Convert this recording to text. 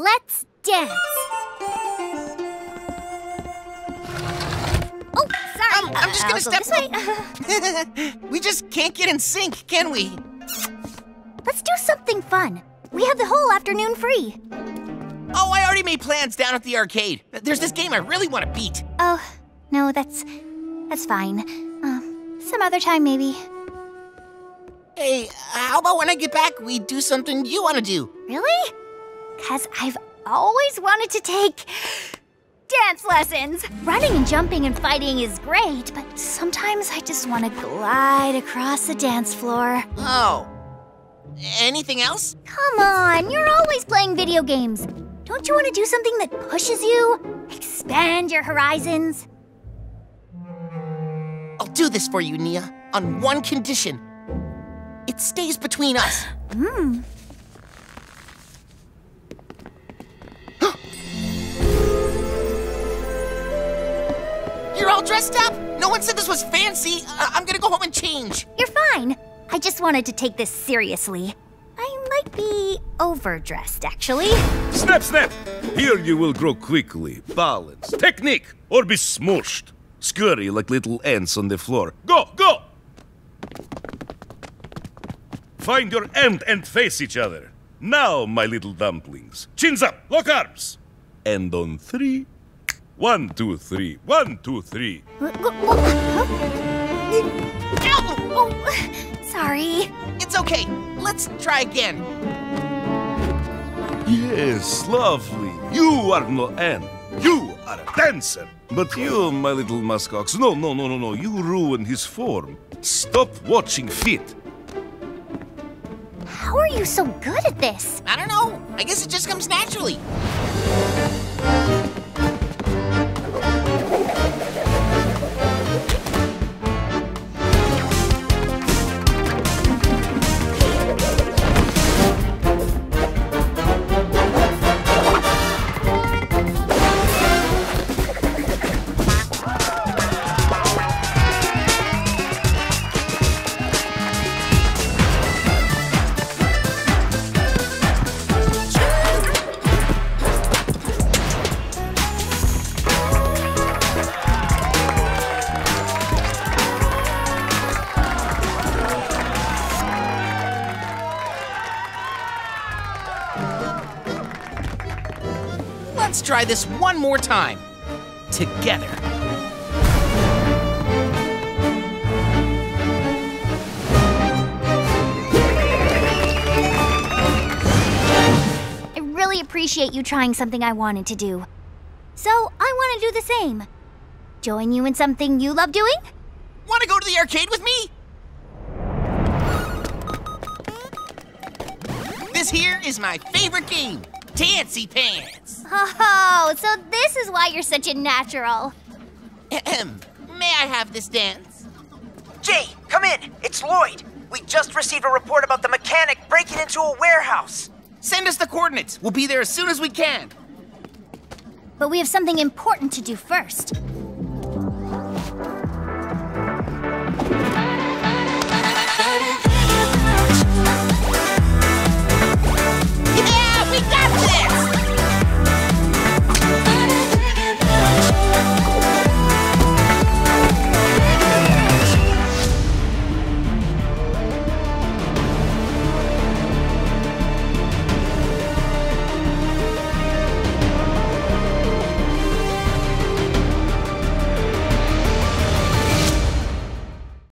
Let's dance. Oh, sorry. I'm, I'm just Uh, gonna I'll step. this way. we just can't get in sync, can we? Let's do something fun. We have the whole afternoon free. Oh, I already made plans down at the arcade. There's this game I really want to beat. Oh, no, that's that's fine. Um, some other time maybe. Hey, how about when I get back, we do something you want to do? Really? Cause I've always wanted to take dance lessons. Running and jumping and fighting is great, but sometimes I just want to glide across the dance floor. Oh. Anything else? Come on, you're always playing video games. Don't you want to do something that pushes you? Expand your horizons? I'll do this for you, Nya, on one condition. It stays between us. Hmm. All dressed up? No one said this was fancy. I- I'm gonna go home and change. You're fine. I just wanted to take this seriously. I might be overdressed, actually. Snap, snap! Here you will grow quickly, balance, technique, or be smushed. Scurry like little ants on the floor. Go, go! Find your end and face each other. Now, my little dumplings. Chins up, lock arms. And on three. One, two, three. One, two, three. Oh, sorry. It's okay. Let's try again. Yes, lovely. You are no end. You are a dancer. But you, my little muskox, no, no, no, no, no. You ruin his form. Stop watching feet. How are you so good at this? I don't know. I guess it just comes naturally. Let's try this one more time. Together. I really appreciate you trying something I wanted to do. So, I want to do the same. Join you in something you love doing? Want to go to the arcade with me? This here is my favorite game, Tancy Pants. Oh, so this is why you're such a natural. May I have this dance? Jay, come in. It's Lloyd. We just received a report about the mechanic breaking into a warehouse. Send us the coordinates. We'll be there as soon as we can. But we have something important to do first.